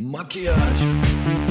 Maquiagem.